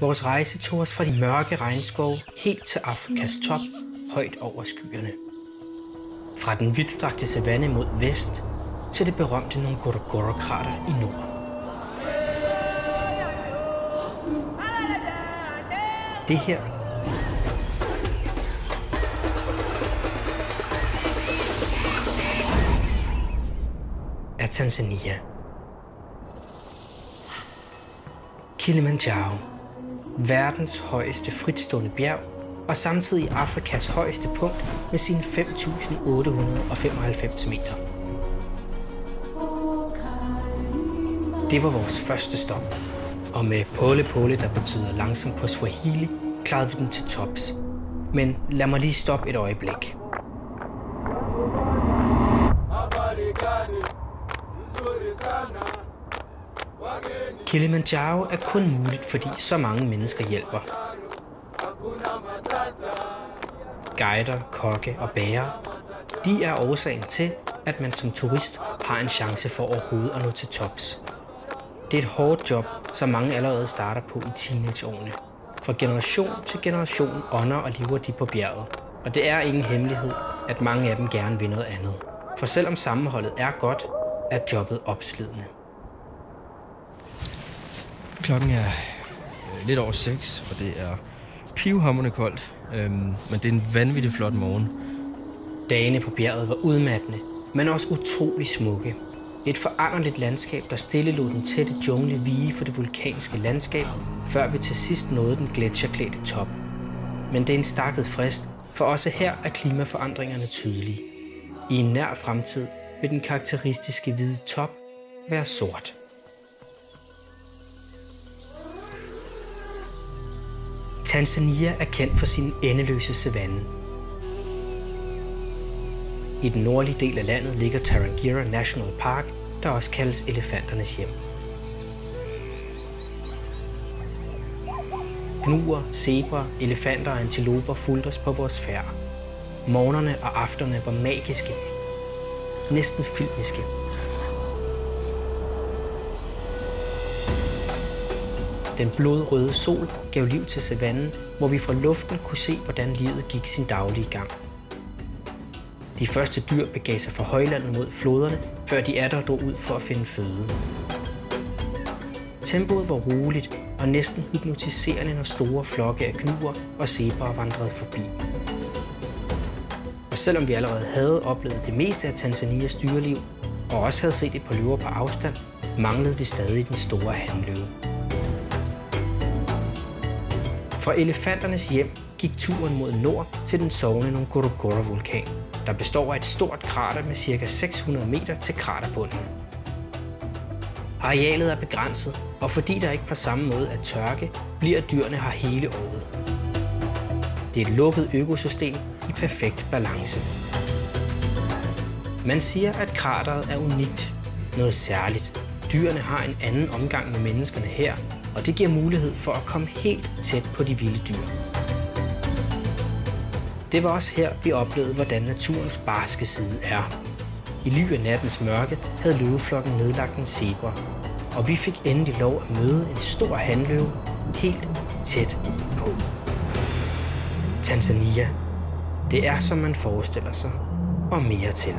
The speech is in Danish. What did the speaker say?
Vores rejse tog os fra de mørke regnskove helt til Afrikas top, højt over skyerne. Fra den vidtstrakte savanne mod vest til det berømte Ngorongoro-krater i nord. Det her er Tanzania. Kilimanjaro, verdens højeste fritstående bjerg, og samtidig Afrikas højeste punkt med sine 5.895 meter. Det var vores første stop, og med pole pole, der betyder langsomt på Swahili, klarede vi den til tops. Men lad mig lige stoppe et øjeblik. Kilimanjaro er kun muligt, fordi så mange mennesker hjælper. Guider, kokke og bærere, de er årsagen til, at man som turist har en chance for overhovedet at nå til tops. Det er et hårdt job, som mange allerede starter på i teenageårene. Fra generation til generation ånder og lever de på bjerget. Og det er ingen hemmelighed, at mange af dem gerne vil noget andet. For selvom sammenholdet er godt, er jobbet opslidende. Klokken er øh, lidt over 6, og det er pivhammerende koldt. Øhm, men det er en vanvittig flot morgen. Dagene på bjerget var udmattende, men også utrolig smukke. Et foranderligt landskab, der stille lod den tætte jungle vige for det vulkanske landskab, før vi til sidst nåede den gletsjerklædte top. Men det er en stakket frist, for også her er klimaforandringerne tydelige. I en nær fremtid vil den karakteristiske hvide top være sort. Tanzania er kendt for sin endeløse savanne. I den nordlige del af landet ligger Tarangire National Park, der også kaldes elefanternes hjem. Gnuer, zebra, elefanter og antiloper fulgte os på vores færd. Morgenerne og aftenerne var magiske, næsten filmiske. Den blodrøde sol gav liv til savannen, hvor vi fra luften kunne se, hvordan livet gik sin daglige gang. De første dyr begav sig fra højlandet mod floderne, før de atter drog ud for at finde føde. Tempoet var roligt og næsten hypnotiserende, når store flokke af knuger og zebraer vandrede forbi. Og selvom vi allerede havde oplevet det meste af Tanzanias dyreliv, og også havde set et par løver på afstand, manglede vi stadig den store handløve. Fra elefanternes hjem gik turen mod nord til den sovende Ngorongoro-vulkan, der består af et stort krater med ca. 600 meter til kraterbunden. Arealet er begrænset, og fordi der ikke på samme måde er tørke, bliver dyrene her hele året. Det er et lukket økosystem i perfekt balance. Man siger, at krateret er unikt, noget særligt. Dyrene har en anden omgang med menneskerne her, og det giver mulighed for at komme helt tæt på de vilde dyr. Det var også her, vi oplevede, hvordan naturens barske side er. I ly af nattens mørke havde løveflokken nedlagt en zebra, og vi fik endelig lov at møde en stor handløve helt tæt på. Tanzania. Det er, som man forestiller sig, og mere til.